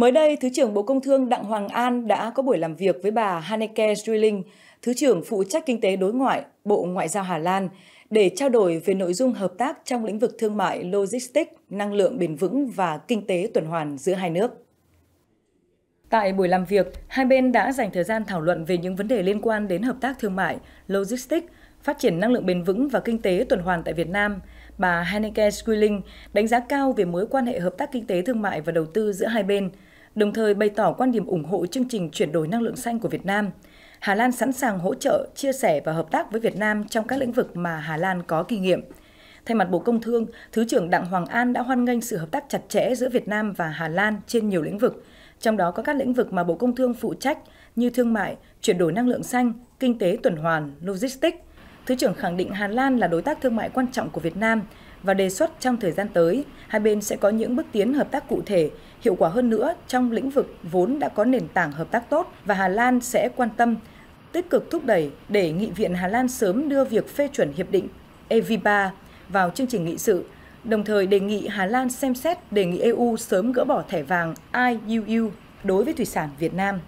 Mới đây, Thứ trưởng Bộ Công Thương Đặng Hoàng An đã có buổi làm việc với bà Hanneke Drilling, Thứ trưởng phụ trách kinh tế đối ngoại, Bộ Ngoại giao Hà Lan, để trao đổi về nội dung hợp tác trong lĩnh vực thương mại, logistics, năng lượng bền vững và kinh tế tuần hoàn giữa hai nước. Tại buổi làm việc, hai bên đã dành thời gian thảo luận về những vấn đề liên quan đến hợp tác thương mại, logistics, phát triển năng lượng bền vững và kinh tế tuần hoàn tại Việt Nam. Bà Hanneke Schilling đánh giá cao về mối quan hệ hợp tác kinh tế thương mại và đầu tư giữa hai bên, đồng thời bày tỏ quan điểm ủng hộ chương trình chuyển đổi năng lượng xanh của Việt Nam. Hà Lan sẵn sàng hỗ trợ, chia sẻ và hợp tác với Việt Nam trong các lĩnh vực mà Hà Lan có kinh nghiệm. Thay mặt Bộ Công Thương, Thứ trưởng Đặng Hoàng An đã hoan nghênh sự hợp tác chặt chẽ giữa Việt Nam và Hà Lan trên nhiều lĩnh vực, trong đó có các lĩnh vực mà Bộ Công Thương phụ trách như thương mại, chuyển đổi năng lượng xanh, kinh tế tuần hoàn, logistics. Thứ trưởng khẳng định Hà Lan là đối tác thương mại quan trọng của Việt Nam và đề xuất trong thời gian tới, hai bên sẽ có những bước tiến hợp tác cụ thể, hiệu quả hơn nữa trong lĩnh vực vốn đã có nền tảng hợp tác tốt và Hà Lan sẽ quan tâm tích cực thúc đẩy để Nghị viện Hà Lan sớm đưa việc phê chuẩn hiệp định EVPA vào chương trình nghị sự, đồng thời đề nghị Hà Lan xem xét đề nghị EU sớm gỡ bỏ thẻ vàng IUU đối với thủy sản Việt Nam.